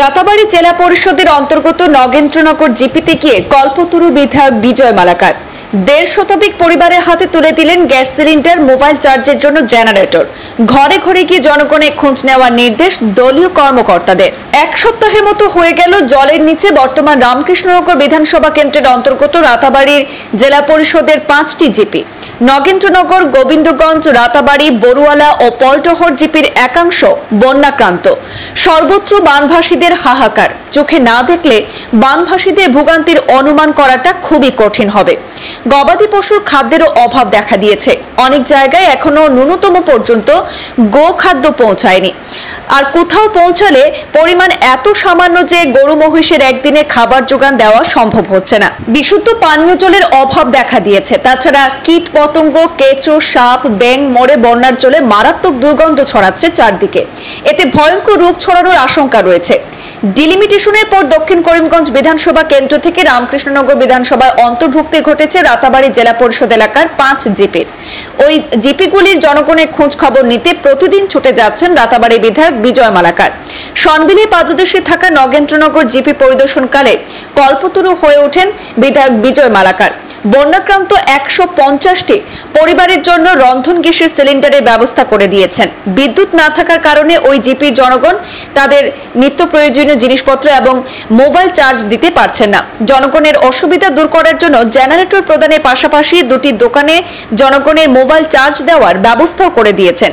রাতাবাড়ি জেলা পরিষদের অন্তর্গত নগেন্দ্রনগর জিপিতে গিয়ে কল্পতরু বিধায়ক বিজয় মালাকার। দেড় শতাধিক পরিবারের হাতে তুলে দিলেন গ্যাস সিলিন্ডার, মোবাইল চার্জের জন্য জেনারেটর। ঘরে ঘরে গিয়ে জনগণের খোঁজ নেওয়ার নির্দেশ দলীয় কর্মকর্তাদের। এক সপ্তাহের মতো হয়ে গেল জলের নিচে বর্তমান রামকৃষ্ণনগর বিধানসভা কেন্দ্রের অন্তর্গত রাতাবাড়ির জেলা পরিষদের পাঁচটি জিপি। নগেন্দ্রনগর, গোবিন্দগঞ্জ, রাতাবাড়ি, বড়ুয়ালা ও পল্টহর জিপির একাংশ বন্যাক্রান্ত। সর্বত্র বানভাসীদের হাহাকার। চোখে না দেখলে বানভাসীদের ভোগান্তির অনুমান করাটা খুবই কঠিন হবে। গবাদি পশুর খাদ্যেরও অভাব দেখা দিয়েছে। অনেক জায়গায় এখনও ন্যূনতম পর্যন্ত গো খাদ্য পৌঁছায়নি। আর কোথাও পৌঁছালে পরিমাণ এত সামান্য যে গরু মহিষের একদিনে খাবার যোগান দেওয়া সম্ভব হচ্ছে না। বিশুদ্ধ পানীয় জলের অভাব দেখা দিয়েছে। তাছাড়া কীট পতঙ্গ, কেঁচো, সাপ ব্যাং মরে বন্যার জলে মারাত্মক দুর্গন্ধ ছড়াচ্ছে চারদিকে। এতে ভয়ঙ্কর রোগ ছড়ানোর আশঙ্কা রয়েছে। ডিলিমিটেশনের পর দক্ষিণ করিমগঞ্জ বিধানসভা কেন্দ্র থেকে রামকৃষ্ণনগর বিধানসভায় অন্তর্ভুক্তি ঘটেছে রাতাবাড়ি জেলা পরিষদ এলাকার পাঁচ জিপির। ওই জিপিগুলির জনগণের খোঁজ খবর নিতে প্রতিদিন ছুটে যাচ্ছেন রাতাবাড়ি বিধায়ক বিজয় মালাকার। সনবিলে পাদদেশে থাকা নগেন্দ্রনগর জিপি পরিদর্শনকালে কল্পতরু হয়ে ওঠেন বিধায়ক বিজয় মালাকার। বন্যাক্রান্ত একশো পঞ্চাশটি পরিবারের জন্য রন্ধন গ্যাসের সিলিন্ডারের ব্যবস্থা করে দিয়েছেন। বিদ্যুৎ না থাকার কারণে ওই জিপির জনগণ তাদের নিত্য প্রয়োজনীয় জিনিসপত্র এবং মোবাইল চার্জ দিতে পারছেন না। জনগণের অসুবিধা দূর করার জন্য জেনারেটর প্রদানের পাশাপাশি দুটি দোকানে জনগণের মোবাইল চার্জ দেওয়ার ব্যবস্থাও করে দিয়েছেন।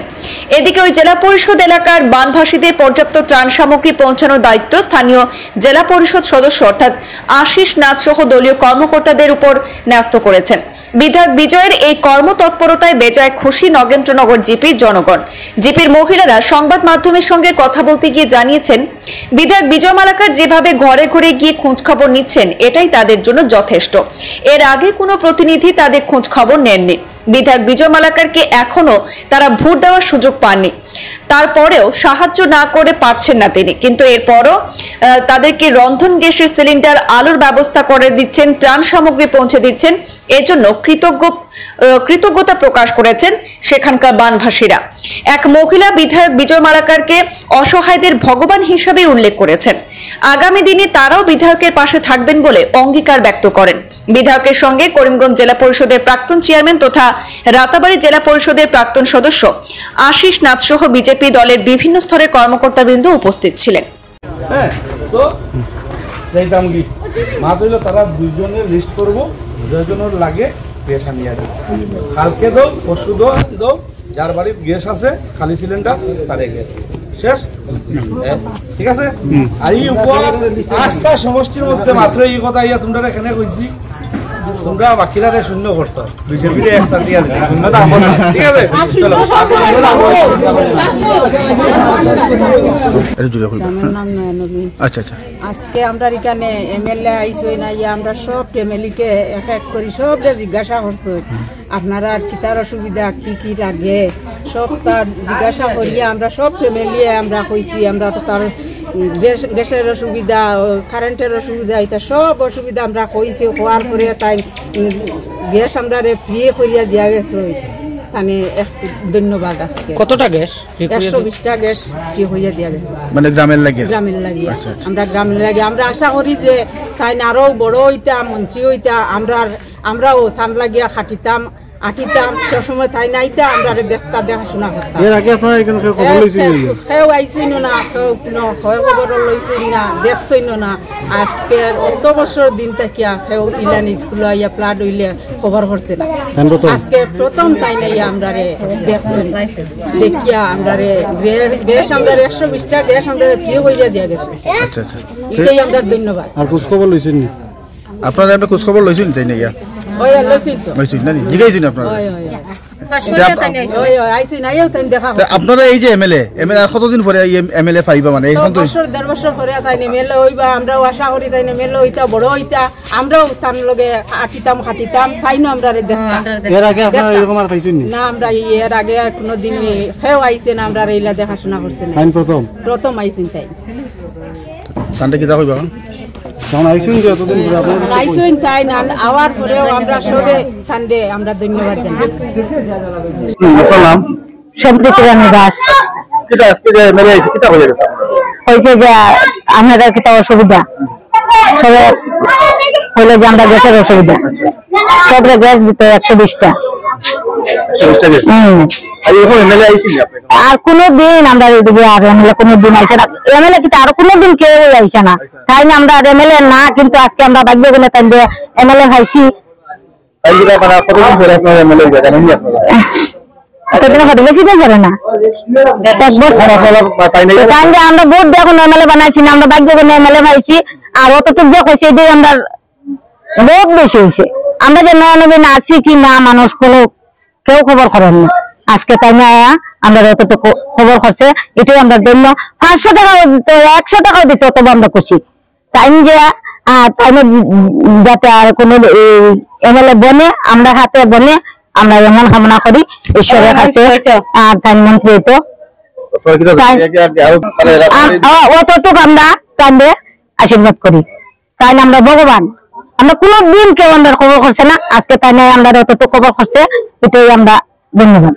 এদিকে ওই জেলা পরিষদ এলাকার বানভাসীদের পর্যাপ্ত ত্রাণ সামগ্রী পৌঁছানোর দায়িত্ব স্থানীয় জেলা পরিষদ সদস্য অর্থাৎ আশিস নাথ সহ দলীয় কর্মকর্তাদের উপর ন্যস্ত করেছেন। বিধায়ক বিজয়ের এই কর্মতৎপরতায় বেজায় খুশি নগেন্দ্রনগর জিপির জনগণ। জিপির মহিলারা সংবাদ মাধ্যমের সঙ্গে কথা বলতে গিয়ে জানিয়েছেন, বিধায়ক বিজয় মালাকার যেভাবে ঘরে ঘরে গিয়ে খোঁজ খবর নিচ্ছেন, এটাই তাদের জন্য যথেষ্ট। এর আগে কোনো প্রতিনিধি তাদের খোঁজ খবর নেননি। বিধায়ক বিজয় মালাকারকে এখনও তারা ভোট দেওয়ার সুযোগ পাননি। তারপরেও সাহায্য না করে পারছেন না তিনি। কিন্তু এরপরও তাদেরকে রন্ধন গ্যাসের সিলিন্ডার, আলোর ব্যবস্থা করে দিচ্ছেন, ত্রাণ সামগ্রী পৌঁছে দিচ্ছেন, এজন্য কৃতজ্ঞ কৃতজ্ঞতা প্রকাশ করেছেন সেখানকার বানভাসীরা। এক মহিলা বিধায়ক বিজয় মালাকারকে অসহায়দের ভগবান হিসাবে উল্লেখ করেছেন। আগামী দিনে তারাও বিধায়কের পাশে থাকবেন বলে অঙ্গীকার ব্যক্ত করেন। বিধায়কের সঙ্গে করিমগঞ্জ জেলা পরিষদের প্রাক্তন চেয়ারম্যান তথা রাতাবাড়ি জেলা পরিষদের প্রাক্তন সদস্য আশিস নাথ সহ বিজেপি দলের বিভিন্ন স্তরের কর্মকর্তাবৃন্দ উপস্থিত ছিলেন। হ্যাঁ তারা লিস্ট করব দুজনের লাগে কালকে যার বাড়ির গ্যাস আছে, খালি সিলিন্ডার তারে গ্যাস শেষ? হ্যাঁ, ঠিক আছে? আর এই উপর পাঁচটা সমষ্টির মধ্যে মাত্র এই কথা ইয়া তোমরা এখানে কইছি। তোমরা বাকিরারে শূন্য করছ। বিজেপির এক সাথে শূন্য তো আমার না। ঠিক আছে? চলো। আচ্ছা আচ্ছা। আজকে আমরা এখানে এমএলএ আইসই না ইয়ে আমরা সব ফ্যামিলিকে এক এক করে সব জিজ্ঞাসা করছ। আপনারা আর কি তার অসুবিধা কি কি লাগে? সব তার জিজ্ঞাসা করিয়া আমরা সব ফ্যামিলি আমরা কইছি আমরা তো তার গ্যাস গ্যাসের অসুবিধা কারেন্টের অসুবিধা এটা সব অসুবিধা আমরা কইছি হওয়ার পরে তাই গ্যাস আমরা ফ্রি করিয়া দিয়া গেছে। তানে এক ধন্যবাদ আজকে। কতটা গ্যাস একশো বিশটা গ্যাস ফ্রি হইয়া দিয়া গেছে। মানে গ্রামের লাগে? গ্রামের লাগিয়া আচ্ছা, আচ্ছা। আমরা গ্রামের লাগে। আমরা আশা করি যে তাই আরও বড় হইতা মন্ত্রী হইতা আমরা আমরাও থান লাগিয়া খাটিতাম। আটিতাম সে সময় তাই নাইতা আমরা দেখতা দেখাশোনা করতাম। এর আগে আপনারা এখানে কেউ খবর না? কোনো হয় খবর লইছেন না না। আজকে অত বছর দিন থাকিয়া সেও ইলান স্কুল আইয়া প্লাট হইলে খবর করছে না। আজকে প্রথম তাই নাই আমরা রে দেখছেন দেখিয়া আমরা রে গ্যাস আমরা একশো বিশটা গ্যাস আমরা ফ্রি হইয়া দিয়া গেছে। আচ্ছা আচ্ছা এটাই আমরা ধন্যবাদ। আর খোঁজ খবর লইছেন নি? আপনারা একটা খোঁজ খবর লইছেন তাই না জিগাইছেন আপনারা। ওই ওই তে আপ- ওই ওই আইসিন আইও তাই দেখা তে আপনারা এই যে এমএলএ এমএলএ কতদিন পরে এমএলএ পাইবা মানে? এখন তো বছর দেড় বছর পরে তাই মেলে হইবা আমরাও আশা করি তাই মেলে হইতা বড় হইতা। আমরাও তার লগে আটিতাম খাটিতাম তাই না আমরা রে দেখতাম। এর আগে আপনারা এরকম আর পাইছেন না? আমরা এর আগে খেয়েও দেখাশোনা করছে না। আইন প্রথম? প্রথম আইছেন তাই। তান্ডে আইছেন যে এতদিন ধরে আপনারা আইছেন তাই না? আওয়ার পরেও আমরা সবে তান্ডে আমরা ধন্যবাদ জানাই। আপনার নাম? সম্প্রীতি রানী দাস আজকে যে এমএলএ আইছে কিতা হয়ে গেছে? হয়েছে যে আপনাদের কি অসুবিধা। সবে হইল যে আমরা গ্যাসের অসুবিধা। সবরে গ্যাস দিতে একশো বিশটা। আর এখন এমএলএ আইছিল আপনি আর কোনো দিন আমরা এদিকে আর এমএলএ কোনো দিন আইসে না। এমএলএ কিন্তু আর কোনো দিন কেউ আইসে না। তাই না আমরা এমএলএ না কিন্তু আজকে আমরা ভাগ্য তাই এমএলএ খাইছি যে আপনারা কতদিন ধরে আপনার এমএলএ জানেন নি আপনারা? এতদিন হয়তো বেশি দিন ধরে না? এক বছর। পাই নাই। তাই যে আমরা ভোট দিয়ে এমএলএ বানাইছি না আমরা ভাগ্যগুলো এমএলএ পাইছি। আর অতটুকু দিয়ে এটাই আমরা বহুত বেশি হয়েছে আমরা যে নয় নবীন আছি কি না মানুষ কোনো কেউ খবর করেন না। আজকে তাই না আমরা যতটুকু খবর করছে। এটাই আমরা ধন্য পাঁচশো টাকা একশো টাকাও দিতে তবে আমরা খুশি। টাইম যে টাইমে যাতে আর কোনো এমএলএ বনে আমরা হাতে বনে আমরা এমন কামনা করি। ঈশ্বরের কাছে আর প্রধানমন্ত্রী তো অতটুকু আমরা কান্দে আশীর্বাদ করি। তাই না আমরা ভগবান আমরা কোনো দিন কেউ আমরা খবর করছে না। আজকে তাই না আমরা অতটুকু খবর করছে, এটাই আমরা ধন্যবাদ।